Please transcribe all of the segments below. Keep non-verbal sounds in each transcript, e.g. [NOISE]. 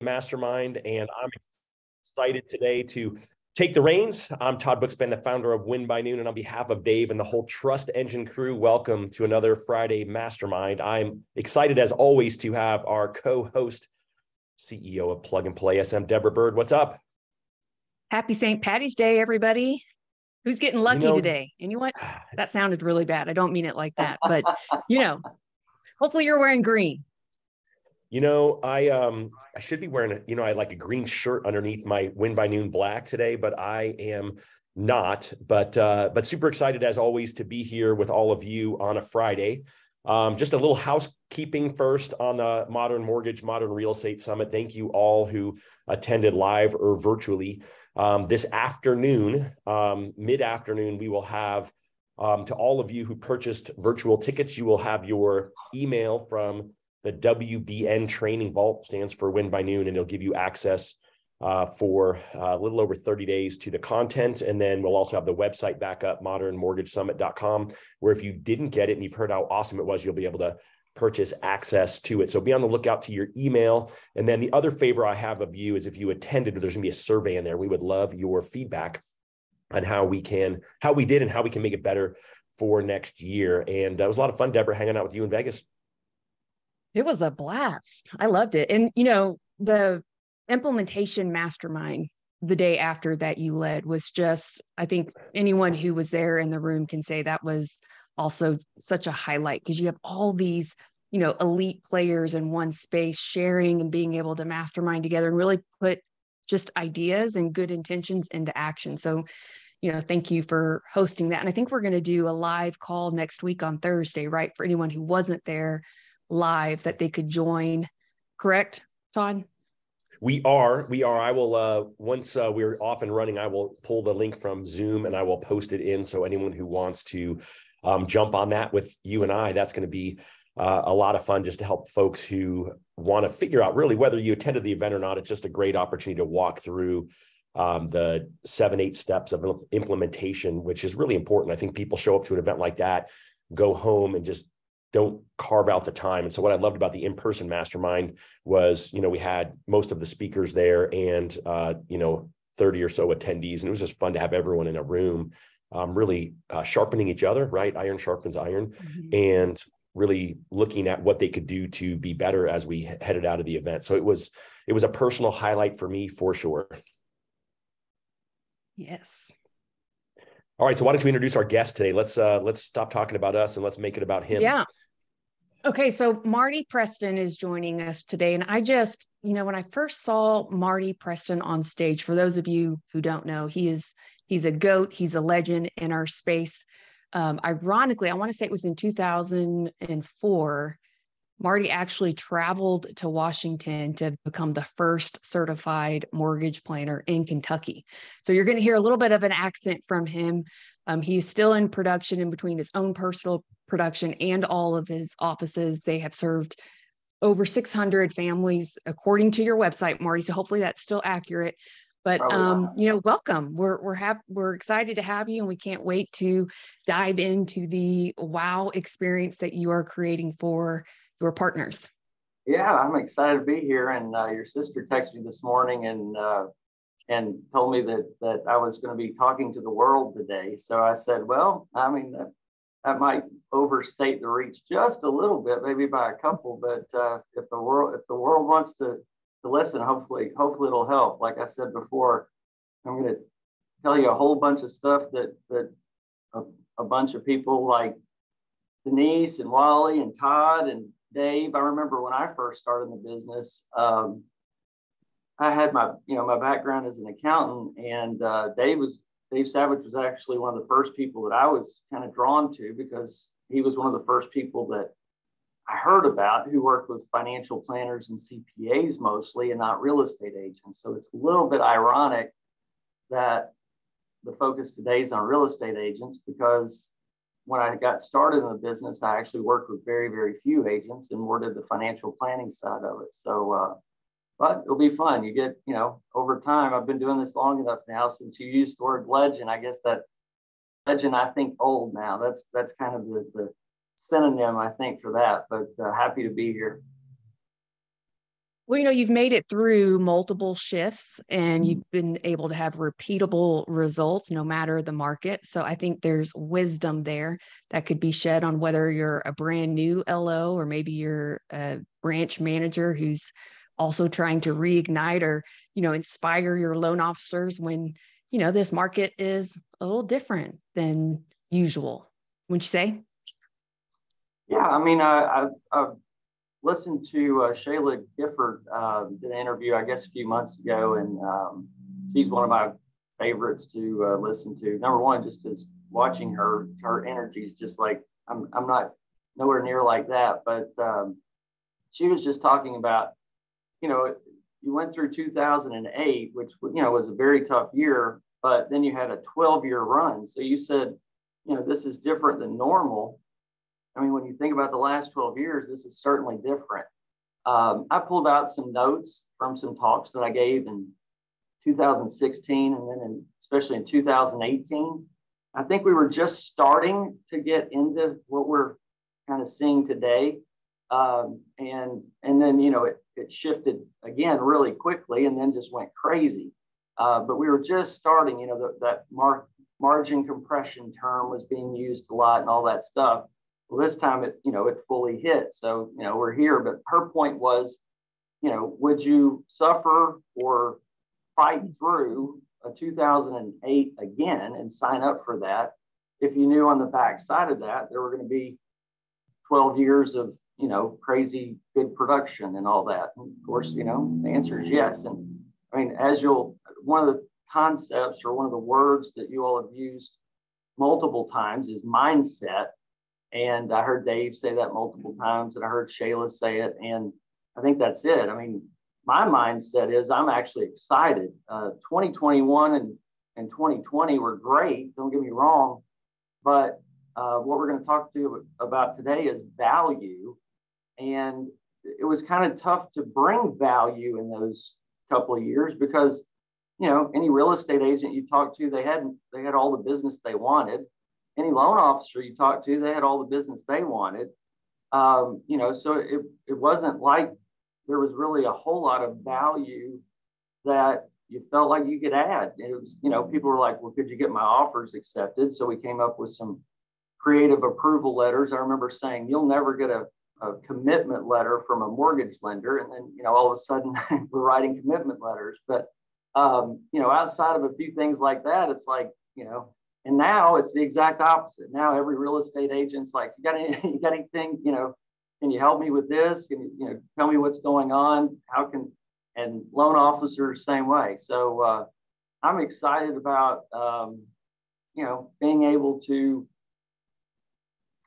Mastermind, and I'm excited today to take the reins. I'm Todd Bookspan, the founder of Win by Noon, and on behalf of Dave and the whole TrustEngine crew, welcome to another Friday Mastermind. I'm excited, as always, to have our co-host, CEO of Plug and Play SM, Deborah Bird. What's up? Happy St. Patty's Day, everybody. Who's getting lucky you know, today? And you know what? [SIGHS] That sounded really bad. I don't mean it like that, but [LAUGHS] you know, hopefully you're wearing green. You know, I um I should be wearing a, you know, I like a green shirt underneath my win by noon black today, but I am not. But uh, but super excited as always to be here with all of you on a Friday. Um, just a little housekeeping first on the Modern Mortgage, Modern Real Estate Summit. Thank you all who attended live or virtually. Um, this afternoon, um, mid afternoon, we will have um, to all of you who purchased virtual tickets, you will have your email from the WBN Training Vault stands for Win by Noon, and it'll give you access uh, for uh, a little over 30 days to the content. And then we'll also have the website back up, modernmortgagesummit.com, where if you didn't get it and you've heard how awesome it was, you'll be able to purchase access to it. So be on the lookout to your email. And then the other favor I have of you is if you attended, there's going to be a survey in there. We would love your feedback on how we can, how we did and how we can make it better for next year. And that was a lot of fun, Deborah, hanging out with you in Vegas. It was a blast. I loved it. And, you know, the implementation mastermind the day after that you led was just, I think anyone who was there in the room can say that was also such a highlight because you have all these, you know, elite players in one space sharing and being able to mastermind together and really put just ideas and good intentions into action. So, you know, thank you for hosting that. And I think we're going to do a live call next week on Thursday, right? For anyone who wasn't there live that they could join. Correct, Todd? We are, we are. I will uh once uh, we're off and running, I will pull the link from Zoom and I will post it in. So anyone who wants to um, jump on that with you and I, that's going to be uh, a lot of fun just to help folks who want to figure out really whether you attended the event or not. It's just a great opportunity to walk through um, the seven, eight steps of implementation, which is really important. I think people show up to an event like that, go home and just don't carve out the time. And so what I loved about the in-person mastermind was, you know, we had most of the speakers there and, uh, you know, 30 or so attendees. And it was just fun to have everyone in a room, um, really uh, sharpening each other, right? Iron sharpens iron mm-hmm. and really looking at what they could do to be better as we headed out of the event. So it was, it was a personal highlight for me for sure. Yes. All right, so why don't you introduce our guest today? Let's uh let's stop talking about us and let's make it about him. Yeah. Okay, so Marty Preston is joining us today and I just, you know, when I first saw Marty Preston on stage, for those of you who don't know, he is he's a goat, he's a legend in our space. Um, ironically, I want to say it was in 2004 Marty actually traveled to Washington to become the first certified mortgage planner in Kentucky. So you're going to hear a little bit of an accent from him. Um, he's still in production in between his own personal production and all of his offices. They have served over 600 families, according to your website, Marty. So hopefully that's still accurate. But um, you know, welcome. We're we're happy. We're excited to have you, and we can't wait to dive into the wow experience that you are creating for your partners. Yeah, I'm excited to be here. And uh, your sister texted me this morning and uh, and told me that that I was going to be talking to the world today. So I said, well, I mean that that might overstate the reach just a little bit, maybe by a couple. But uh, if the world if the world wants to to listen, hopefully hopefully it'll help. Like I said before, I'm going to tell you a whole bunch of stuff that that a, a bunch of people like Denise and Wally and Todd and Dave, I remember when I first started in the business, um, I had my, you know, my background as an accountant, and uh, Dave was Dave Savage was actually one of the first people that I was kind of drawn to because he was one of the first people that I heard about who worked with financial planners and CPAs mostly, and not real estate agents. So it's a little bit ironic that the focus today is on real estate agents because when I got started in the business, I actually worked with very, very few agents and more did the financial planning side of it. So, uh, but it'll be fun. You get, you know, over time, I've been doing this long enough now since you used the word legend. I guess that legend, I think old now. That's that's kind of the, the synonym, I think, for that. But uh, happy to be here. Well, you know, you've made it through multiple shifts and Mm-hmm. you've been able to have repeatable results no matter the market. So I think there's wisdom there that could be shed on whether you're a brand new LO or maybe you're a branch manager who's also trying to reignite or, you know, inspire your loan officers when, you know, this market is a little different than usual. Wouldn't you say? Yeah, I mean, I, I've, I've listened to uh, Shayla Gifford uh, did an interview, I guess, a few months ago, and um, she's one of my favorites to uh, listen to. Number one, just because watching her, her energy is just like I'm. I'm not nowhere near like that, but um, she was just talking about, you know, you went through 2008, which you know was a very tough year, but then you had a 12 year run. So you said, you know, this is different than normal I mean, when you think about the last 12 years, this is certainly different. Um, I pulled out some notes from some talks that I gave in 2016 and then in, especially in 2018. I think we were just starting to get into what we're kind of seeing today. Um, and and then you know it, it shifted again really quickly and then just went crazy. Uh, but we were just starting, you know, the, that mar- margin compression term was being used a lot and all that stuff. Well, this time it, you know, it fully hit. So, you know, we're here. But her point was, you know, would you suffer or fight through a 2008 again and sign up for that if you knew on the back side of that there were going to be 12 years of, you know, crazy good production and all that? And of course, you know, the answer is yes. And I mean, as you'll, one of the concepts or one of the words that you all have used multiple times is mindset and I heard Dave say that multiple times, and I heard Shayla say it. And I think that's it. I mean, my mindset is I'm actually excited. Uh, 2021 and, and 2020 were great, don't get me wrong. But uh, what we're going to talk to you about today is value. And it was kind of tough to bring value in those couple of years because you know any real estate agent you talk to they had they had all the business they wanted any loan officer you talked to, they had all the business they wanted. Um, you know, so it, it wasn't like there was really a whole lot of value that you felt like you could add. It was, you know, people were like, well, could you get my offers accepted? So we came up with some creative approval letters. I remember saying, you'll never get a, a commitment letter from a mortgage lender. And then, you know, all of a sudden [LAUGHS] we're writing commitment letters. But, um, you know, outside of a few things like that, it's like, you know, and now it's the exact opposite. Now every real estate agent's like, you got any, [LAUGHS] you got anything, you know, can you help me with this? Can you, you know, tell me what's going on? How can, and loan officers same way. So uh, I'm excited about, um, you know, being able to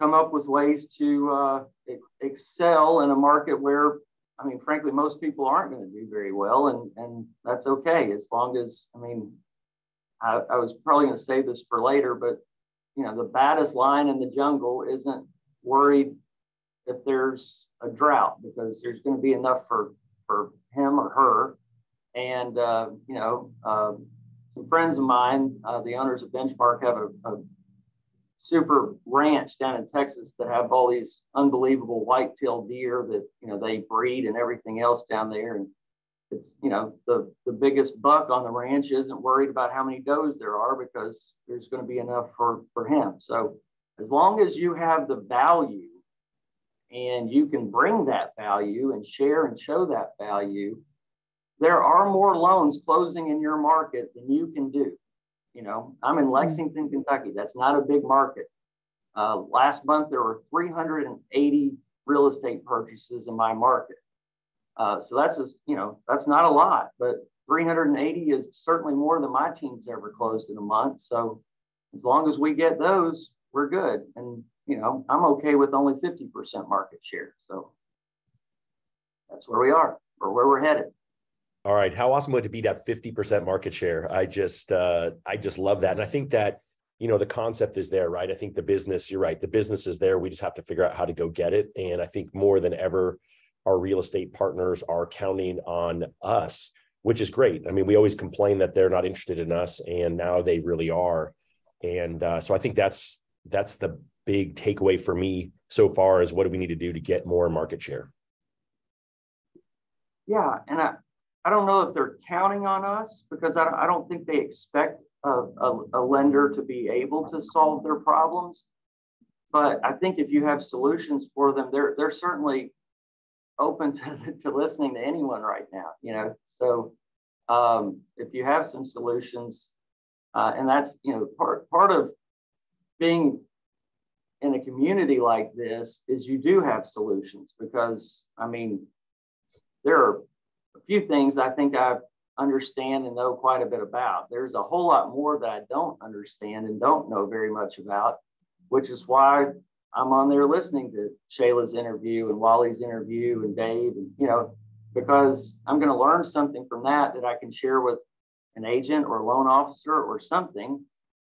come up with ways to uh, excel in a market where, I mean, frankly, most people aren't going to do very well, and and that's okay as long as, I mean, I, I was probably going to save this for later, but you know, the baddest lion in the jungle isn't worried if there's a drought because there's going to be enough for for him or her. And uh, you know, uh, some friends of mine, uh, the owners of Benchmark, have a, a, super ranch down in Texas that have all these unbelievable white-tailed deer that you know they breed and everything else down there. And it's you know the the biggest buck on the ranch isn't worried about how many does there are because there's going to be enough for for him. So as long as you have the value and you can bring that value and share and show that value there are more loans closing in your market than you can do. You know i'm in lexington kentucky. That's not a big market. Uh, last month there were 380 real estate purchases in my market uh, so that's just, you know, that's not a lot, but 380 is certainly more than my team's ever closed in a month. So as long as we get those, we're good. And, you know, I'm okay with only 50% market share. So that's where we are or where we're headed. All right. How awesome would it be to have 50% market share? I just, uh, I just love that. And I think that, you know, the concept is there, right? I think the business, you're right. The business is there. We just have to figure out how to go get it. And I think more than ever, our real estate partners are counting on us, which is great. I mean, we always complain that they're not interested in us, and now they really are. And uh, so I think that's that's the big takeaway for me so far is what do we need to do to get more market share? yeah, and I, I don't know if they're counting on us because I, I don't think they expect a, a, a lender to be able to solve their problems. But I think if you have solutions for them, they're they're certainly open to, [LAUGHS] to listening to anyone right now. You know, so um, if you have some solutions, uh, and that's you know part part of being in a community like this is you do have solutions because I mean there are a few things I think I understand and know quite a bit about. There's a whole lot more that I don't understand and don't know very much about, which is why I'm on there listening to Shayla's interview and Wally's interview and Dave, and you know, because I'm going to learn something from that that I can share with an agent or a loan officer or something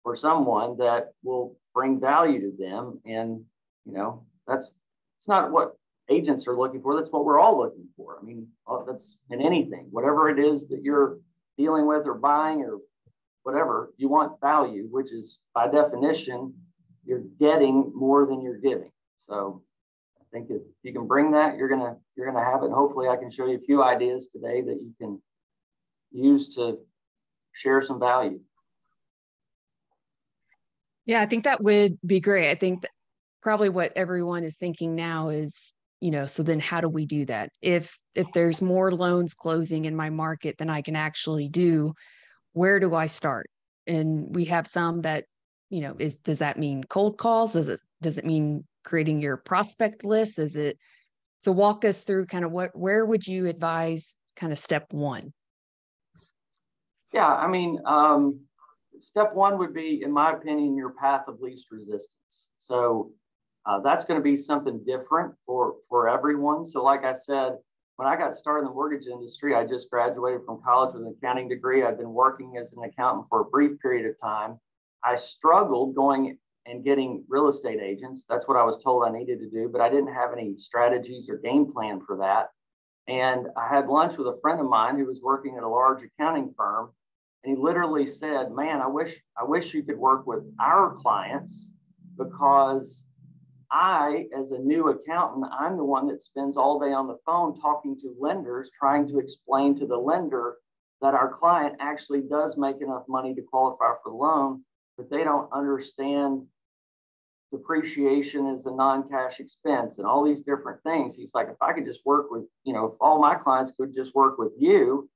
or someone that will bring value to them. And you know, that's it's not what agents are looking for. That's what we're all looking for. I mean, uh, that's in anything, whatever it is that you're dealing with or buying or whatever, you want value, which is by definition, you're getting more than you're giving. So I think if you can bring that, you're gonna you're gonna have it. And hopefully, I can show you a few ideas today that you can use to share some value. Yeah, I think that would be great. I think probably what everyone is thinking now is you know so then how do we do that if if there's more loans closing in my market than i can actually do where do i start and we have some that you know is does that mean cold calls does it does it mean creating your prospect list is it so walk us through kind of what where would you advise kind of step one yeah i mean um, step one would be in my opinion your path of least resistance so uh, that's going to be something different for, for everyone. So, like I said, when I got started in the mortgage industry, I just graduated from college with an accounting degree. I've been working as an accountant for a brief period of time. I struggled going and getting real estate agents. That's what I was told I needed to do, but I didn't have any strategies or game plan for that. And I had lunch with a friend of mine who was working at a large accounting firm, and he literally said, "Man, I wish I wish you could work with our clients because I, as a new accountant, I'm the one that spends all day on the phone talking to lenders, trying to explain to the lender that our client actually does make enough money to qualify for the loan, but they don't understand depreciation is a non-cash expense and all these different things. He's like, if I could just work with, you know, if all my clients could just work with you,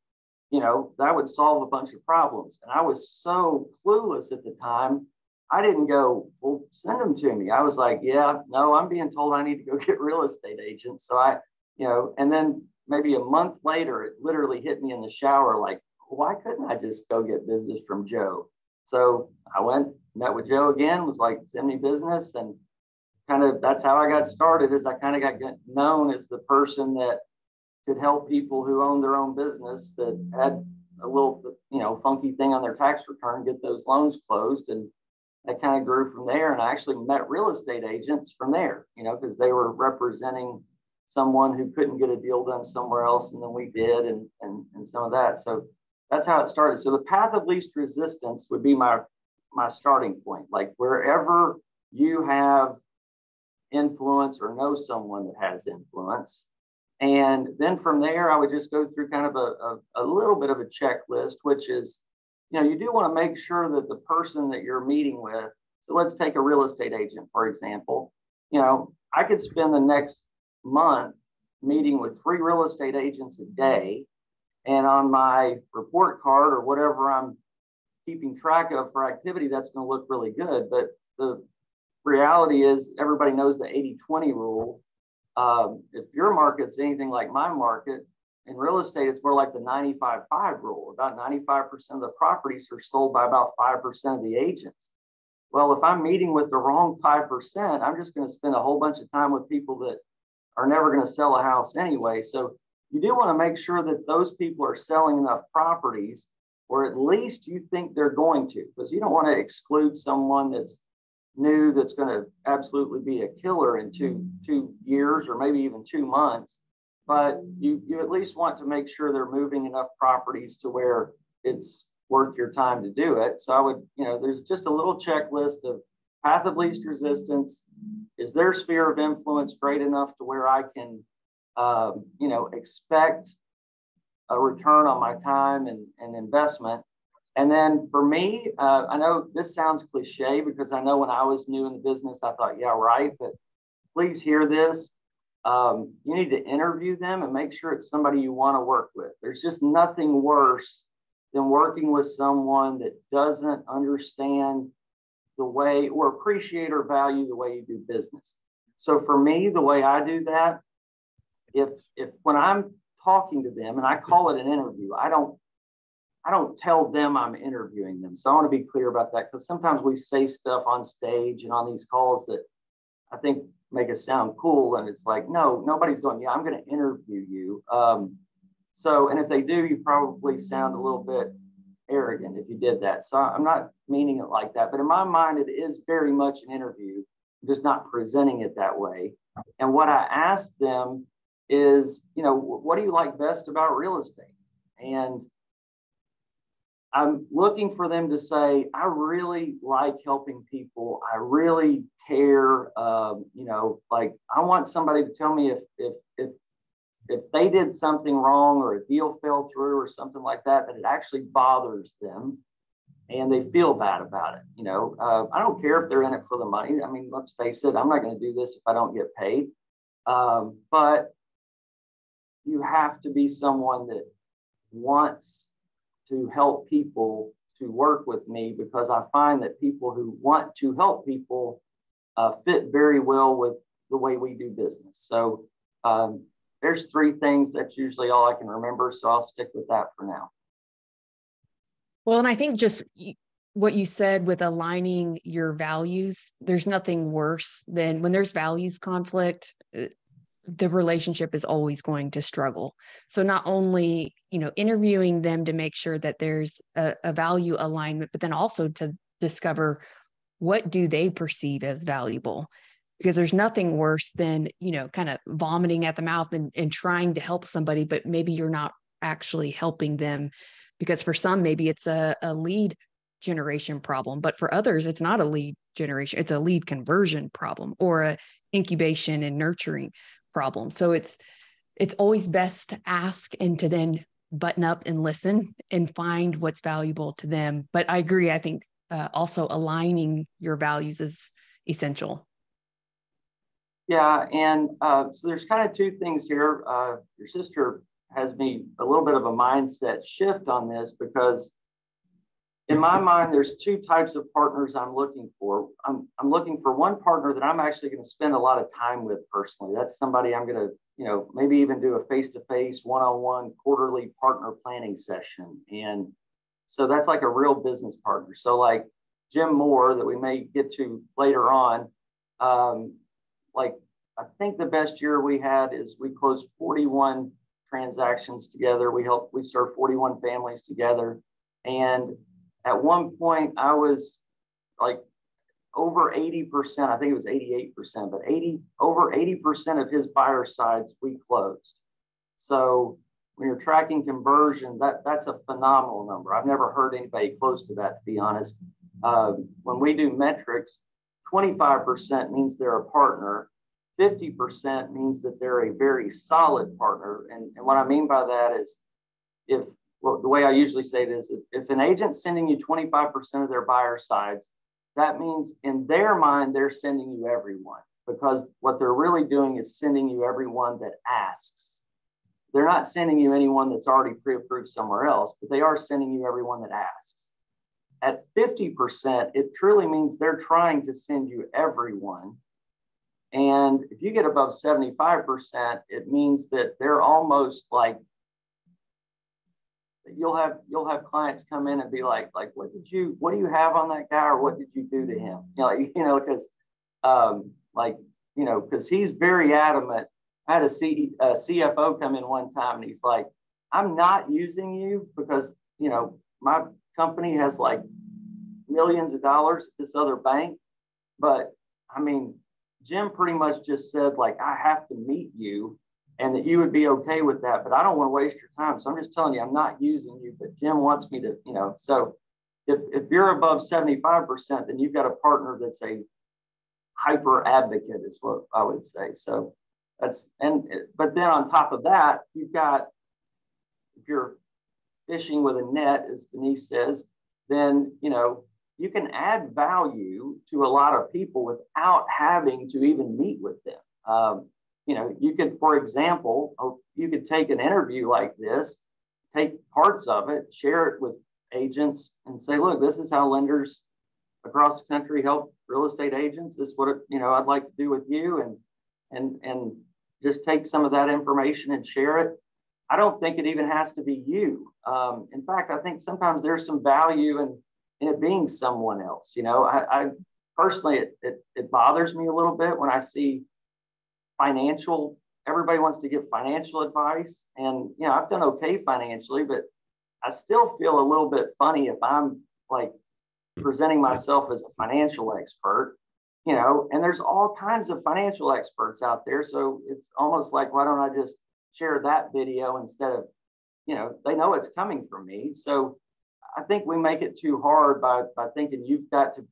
you know, that would solve a bunch of problems. And I was so clueless at the time I didn't go, well, send them to me. I was like, yeah, no, I'm being told I need to go [LAUGHS] get real estate agents. So I, you know, and then maybe a month later, it literally hit me in the shower like, why couldn't I just go get business from Joe? So I went, met with Joe again, was like, send me business. And kind of that's how I got started is I kind of got known as the person that could help people who own their own business that had a little, you know, funky thing on their tax return, get those loans closed. And that kind of grew from there. And I actually met real estate agents from there, you know, because they were representing someone who couldn't get a deal done somewhere else. And then we did, and, and, and some of that. So that's how it started. So the path of least resistance would be my, my starting point. Like wherever you have influence or know someone that has influence. And then from there, I would just go through kind of a, a, a little bit of a checklist, which is you know, you do want to make sure that the person that you're meeting with, so let's take a real estate agent, for example. You know, I could spend the next month meeting with three real estate agents a day. And on my report card or whatever I'm keeping track of for activity, that's going to look really good. But the reality is, everybody knows the 80 20 rule. Um, if your market's anything like my market, in real estate, it's more like the 95 5 rule. About 95% of the properties are sold by about 5% of the agents. Well, if I'm meeting with the wrong 5%, I'm just going to spend a whole bunch of time with people that are never going to sell a house anyway. So you do want to make sure that those people are selling enough properties, or at least you think they're going to, because you don't want to exclude someone that's new that's going to absolutely be a killer in two two years or maybe even two months but you, you at least want to make sure they're moving enough properties to where it's worth your time to do it. So I would, you know, there's just a little checklist of path of least resistance. Is their sphere of influence great enough to where I can, um, you know, expect a return on my time and, and investment. And then for me, uh, I know this sounds cliche because I know when I was new in the business, I thought, yeah, right. But please hear this. Um, you need to interview them and make sure it's somebody you want to work with. There's just nothing worse than working with someone that doesn't understand the way or appreciate or value the way you do business. So for me, the way I do that, if if when I'm talking to them and I call it an interview, I don't I don't tell them I'm interviewing them. So I want to be clear about that because sometimes we say stuff on stage and on these calls that I think make us sound cool. And it's like, no, nobody's going, yeah, I'm going to interview you. Um, so, and if they do, you probably sound a little bit arrogant if you did that. So I'm not meaning it like that. But in my mind, it is very much an interview, just not presenting it that way. And what I asked them is, you know, what do you like best about real estate? And I'm looking for them to say, I really like helping people. I really care. Um, you know, like I want somebody to tell me if if if if they did something wrong or a deal fell through or something like that, that it actually bothers them and they feel bad about it. You know, uh, I don't care if they're in it for the money. I mean, let's face it, I'm not going to do this if I don't get paid. Um, but you have to be someone that wants to help people to work with me because I find that people who want to help people uh, fit very well with the way we do business. So um, there's three things. That's usually all I can remember. So I'll stick with that for now. Well, and I think just what you said with aligning your values, there's nothing worse than when there's values conflict. The relationship is always going to struggle. So not only, you know, interviewing them to make sure that there's a, a, value alignment, but then also to discover what do they perceive as valuable? Because there's nothing worse than you know kind of vomiting at the mouth and, and trying to help somebody but maybe you're not actually helping them. Because for some maybe it's a, a lead generation problem but for others it's not a lead generation it's a lead conversion problem or a incubation and nurturing problem. So it's it's always best to ask and to then button up and listen and find what's valuable to them. But I agree. I think uh, also aligning your values is essential. Yeah, and uh, so there's kind of two things here. Uh, your sister has me a little bit of a mindset shift on this because in my mind, there's two types of partners I'm looking for. I'm, I'm looking for one partner that I'm actually going to spend a lot of time with personally. That's somebody I'm going to, you know, maybe even do a face to face, one on one quarterly partner planning session. And so that's like a real business partner. So, like Jim Moore, that we may get to later on, um, like I think the best year we had is we closed 41 transactions together. We helped, we served 41 families together. And at one point I was like over 80%, I think it was 88%, but 80 over 80% of his buyer sides we closed. So when you're tracking conversion, that, that's a phenomenal number. I've never heard anybody close to that, to be honest. Uh, when we do metrics, 25% means they're a partner, 50% means that they're a very solid partner. And, and what I mean by that is if well, the way I usually say it is if, if an agent's sending you 25% of their buyer sides, that means in their mind, they're sending you everyone because what they're really doing is sending you everyone that asks. They're not sending you anyone that's already pre approved somewhere else, but they are sending you everyone that asks. At 50%, it truly means they're trying to send you everyone. And if you get above 75%, it means that they're almost like you'll have you'll have clients come in and be like like what did you what do you have on that guy or what did you do to him? You know like, you know because um like you know because he's very adamant. I had a, C, a cfo come in one time and he's like i'm not using you because you know my company has like millions of dollars at this other bank. But i mean jim pretty much just said like i have to meet you and that you would be okay with that. But I don't want to waste your time. So I'm just telling you, I'm not using you, but Jim wants me to, you know. So if, if you're above 75%, then you've got a partner that's a hyper advocate, is what I would say. So that's, and, but then on top of that, you've got if you're fishing with a net, as Denise says, then you know you can add value to a lot of people without having to even meet with them. Um, you know, you could, for example, oh, you could take an interview like this, take parts of it, share it with agents, and say, look, this is how lenders across the country help real estate agents. This is what you know I'd like to do with you, and and and just take some of that information and share it. I don't think it even has to be you. Um, in fact, I think sometimes there's some value in, in it being someone else. You know, I, I personally, it, it, it bothers me a little bit when I see financial, everybody wants to give financial advice. And, you know, I've done okay financially, but I still feel a little bit funny if I'm like presenting myself as a financial expert, you know, and there's all kinds of financial experts out there. So it's almost like, why don't I just share that video instead of, you know, they know it's coming from me. So I think we make it too hard by, by thinking you've got to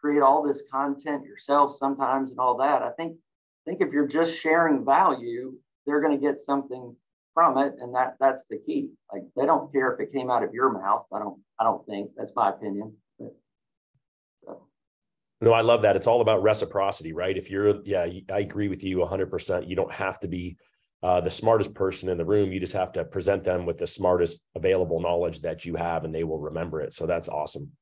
create all this content yourself sometimes and all that. I think I think if you're just sharing value, they're going to get something from it, and that that's the key. Like they don't care if it came out of your mouth. I don't. I don't think that's my opinion. But, so. No, I love that. It's all about reciprocity, right? If you're, yeah, I agree with you 100%. You don't have to be uh, the smartest person in the room. You just have to present them with the smartest available knowledge that you have, and they will remember it. So that's awesome.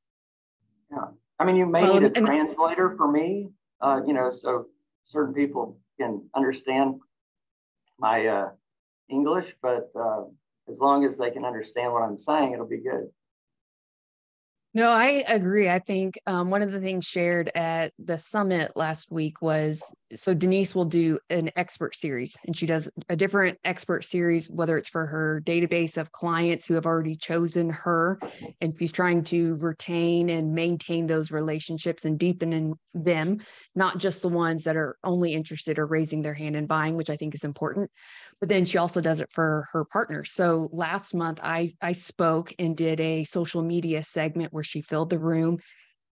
Yeah, I mean, you may need a translator for me. Uh, you know, so certain people can understand my uh, English, but uh, as long as they can understand what I'm saying, it'll be good. No, I agree. I think um, one of the things shared at the summit last week was so Denise will do an expert series and she does a different expert series, whether it's for her database of clients who have already chosen her. And she's trying to retain and maintain those relationships and deepen in them, not just the ones that are only interested or raising their hand and buying, which I think is important. But then she also does it for her partners. So last month I I spoke and did a social media segment where she filled the room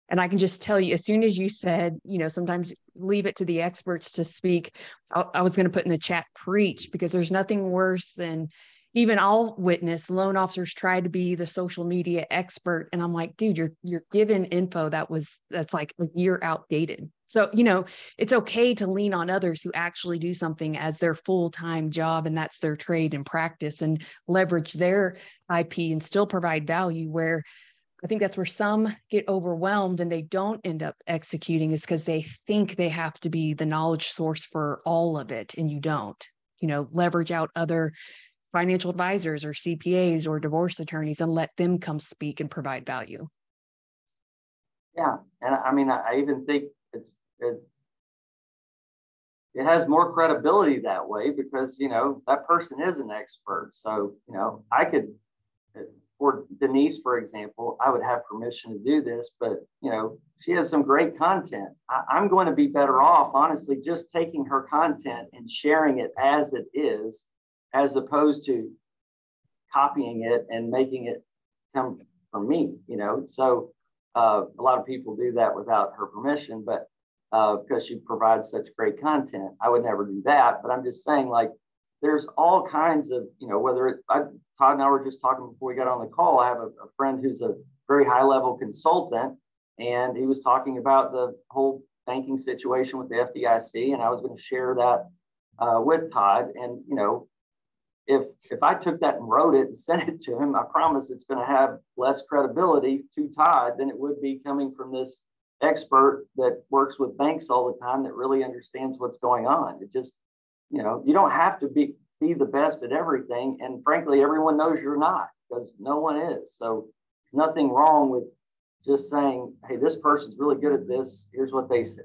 and I can just tell you, as soon as you said, you know, sometimes leave it to the experts to speak, I, I was going to put in the chat preach because there's nothing worse than even I'll witness loan officers try to be the social media expert. And I'm like, dude, you're you're given info that was that's like a year outdated. So, you know, it's okay to lean on others who actually do something as their full-time job and that's their trade and practice and leverage their IP and still provide value where I think that's where some get overwhelmed and they don't end up executing is because they think they have to be the knowledge source for all of it and you don't. You know, leverage out other financial advisors or CPAs or divorce attorneys and let them come speak and provide value. Yeah, and I mean, I even think it's it, it has more credibility that way because you know that person is an expert. So you know, I could for Denise, for example, I would have permission to do this, but you know, she has some great content. I, am going to be better off, honestly, just taking her content and sharing it as it is, as opposed to copying it and making it come from me. You know, so uh, a lot of people do that without her permission, but uh, because she provides such great content, I would never do that. But I'm just saying, like, there's all kinds of, you know, whether it, I, Todd and I were just talking before we got on the call. I have a, a friend who's a very high level consultant, and he was talking about the whole banking situation with the FDIC, and I was going to share that uh, with Todd. And you know, if if I took that and wrote it and [LAUGHS] sent it to him, I promise it's going to have less credibility to Todd than it would be coming from this expert that works with banks all the time that really understands what's going on. It just you know, you don't have to be be the best at everything. And frankly, everyone knows you're not because no one is. So nothing wrong with just saying, hey, this person's really good at this. Here's what they said.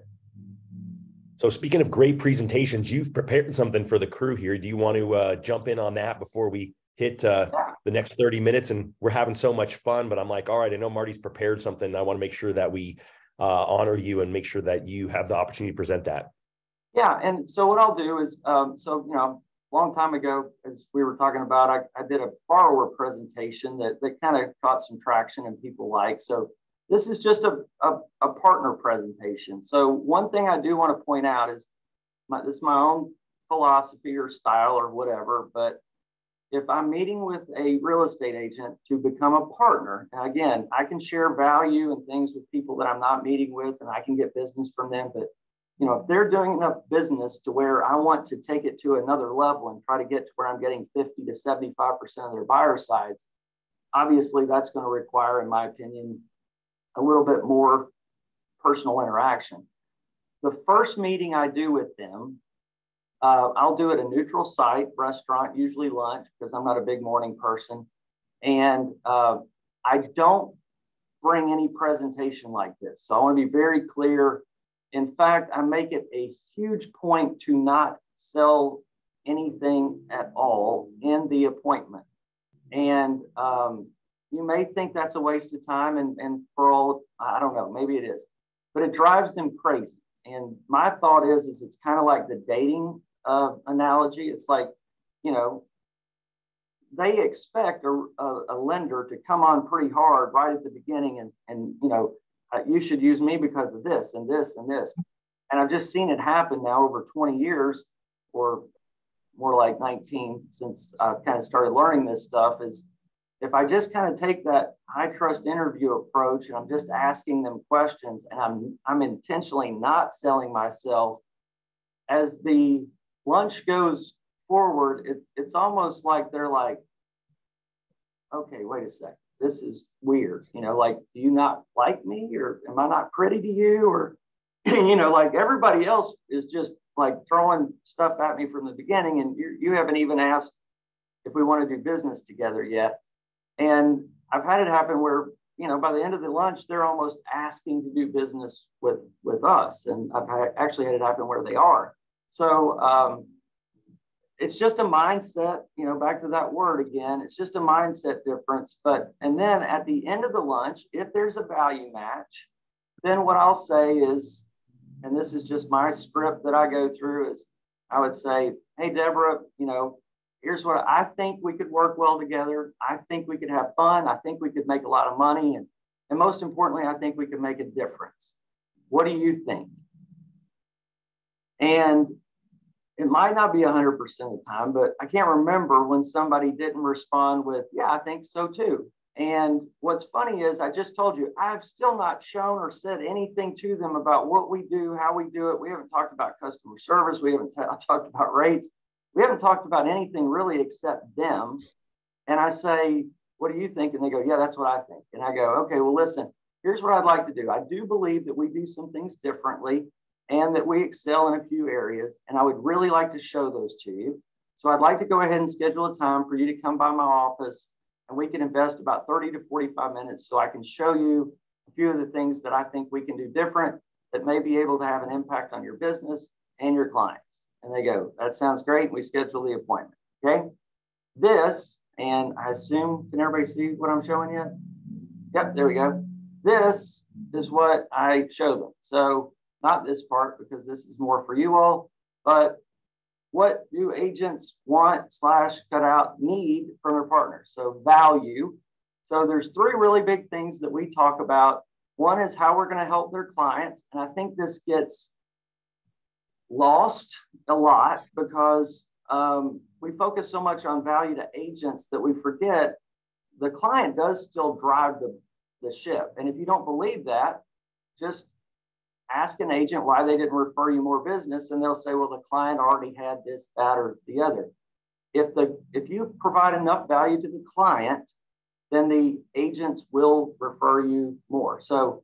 So speaking of great presentations, you've prepared something for the crew here. Do you want to uh, jump in on that before we hit uh, yeah. the next 30 minutes? And we're having so much fun, but I'm like, all right, I know Marty's prepared something. I want to make sure that we uh, honor you and make sure that you have the opportunity to present that. Yeah, and so what I'll do is, um, so you know, a long time ago, as we were talking about, I, I did a borrower presentation that that kind of caught some traction and people like. So this is just a, a, a partner presentation. So one thing I do want to point out is, my, this is my own philosophy or style or whatever, but if I'm meeting with a real estate agent to become a partner, again, I can share value and things with people that I'm not meeting with, and I can get business from them. But you know, if they're doing enough business to where I want to take it to another level and try to get to where I'm getting 50 to 75% of their buyer sides, obviously that's going to require, in my opinion, a little bit more personal interaction. The first meeting I do with them uh, I'll do it a neutral site, restaurant, usually lunch, because I'm not a big morning person. And uh, I don't bring any presentation like this. So I want to be very clear. In fact, I make it a huge point to not sell anything at all in the appointment. And um, you may think that's a waste of time, and, and for all, I don't know, maybe it is, but it drives them crazy. And my thought is, is it's kind of like the dating uh, analogy. It's like, you know, they expect a, a, a, lender to come on pretty hard right at the beginning and, and you know, uh, you should use me because of this and this and this. And I've just seen it happen now over 20 years or more like 19 since I've kind of started learning this stuff is if I just kind of take that high trust interview approach and I'm just asking them questions and I'm I'm intentionally not selling myself as the lunch goes forward, it, it's almost like they're like, okay, wait a second, this is weird. You know, like, do you not like me or am I not pretty to you? Or, [CLEARS THROAT] you know, like everybody else is just like throwing stuff at me from the beginning and you, you haven't even asked if we want to do business together yet. And I've had it happen where, you know, by the end of the lunch, they're almost asking to do business with, with us. And I've actually had it happen where they are. So um, it's just a mindset, you know, back to that word again, it's just a mindset difference. But, and then at the end of the lunch, if there's a value match, then what I'll say is, and this is just my script that I go through, is I would say, hey, Deborah, you know, here's what I think we could work well together. I think we could have fun. I think we could make a lot of money. And, and most importantly, I think we could make a difference. What do you think? And it might not be 100% of the time, but I can't remember when somebody didn't respond with, yeah, I think so too. And what's funny is, I just told you, I've still not shown or said anything to them about what we do, how we do it. We haven't talked about customer service. We haven't t- [LAUGHS] talked about rates. We haven't talked about anything really except them. And I say, What do you think? And they go, Yeah, that's what I think. And I go, Okay, well, listen, here's what I'd like to do. I do believe that we do some things differently and that we excel in a few areas. And I would really like to show those to you. So I'd like to go ahead and schedule a time for you to come by my office and we can invest about 30 to 45 minutes so I can show you a few of the things that I think we can do different that may be able to have an impact on your business and your clients. And they go, that sounds great. We schedule the appointment. Okay. This, and I assume, can everybody see what I'm showing you? Yep, there we go. This is what I show them. So not this part because this is more for you all, but what do agents want slash cut out need from their partners? So value. So there's three really big things that we talk about. One is how we're going to help their clients. And I think this gets lost a lot because um, we focus so much on value to agents that we forget the client does still drive the, the ship. And if you don't believe that, just ask an agent why they didn't refer you more business and they'll say well the client already had this that or the other. If the if you provide enough value to the client then the agents will refer you more. So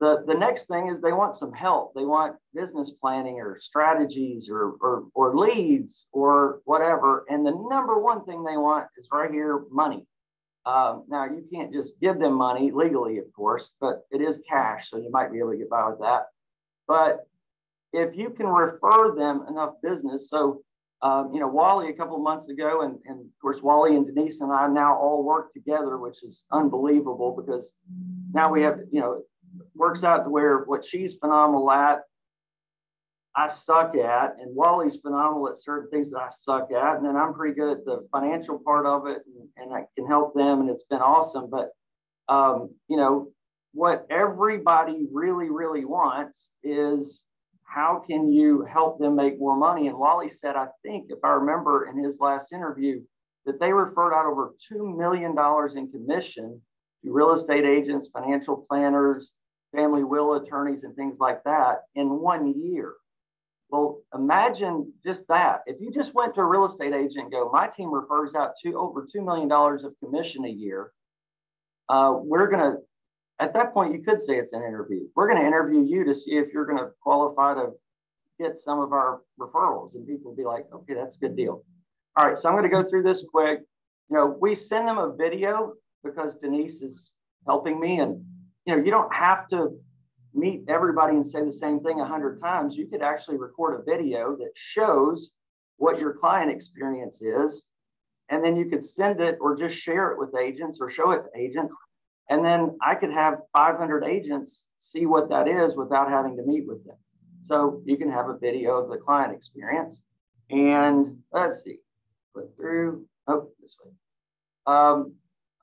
the, the next thing is they want some help. They want business planning or strategies or, or or leads or whatever. And the number one thing they want is right here money. Um, now, you can't just give them money legally, of course, but it is cash, so you might be able to get by with that. But if you can refer them enough business, so um, you know, Wally a couple months ago, and, and of course, Wally and Denise and I now all work together, which is unbelievable because now we have, you know, works out to where what she's phenomenal at, I suck at, and Wally's phenomenal at certain things that I suck at, and then I'm pretty good at the financial part of it, and, and I can help them, and it's been awesome. But um, you know, what everybody really, really wants is how can you help them make more money? And Wally said, I think if I remember in his last interview, that they referred out over $2 million in commission to real estate agents, financial planners, family will attorneys, and things like that in one year. Well, imagine just that. If you just went to a real estate agent and go, my team refers out to over $2 million of commission a year, uh, we're going to, at that point, you could say it's an interview. We're going to interview you to see if you're going to qualify to get some of our referrals. And people will be like, okay, that's a good deal. All right, so I'm going to go through this quick. You know, we send them a video because Denise is helping me. And, you know, you don't have to meet everybody and say the same thing a hundred times. You could actually record a video that shows what your client experience is. And then you could send it or just share it with agents or show it to agents. And then I could have 500 agents see what that is without having to meet with them. So you can have a video of the client experience. And let's see, click through. Oh, this way. Um,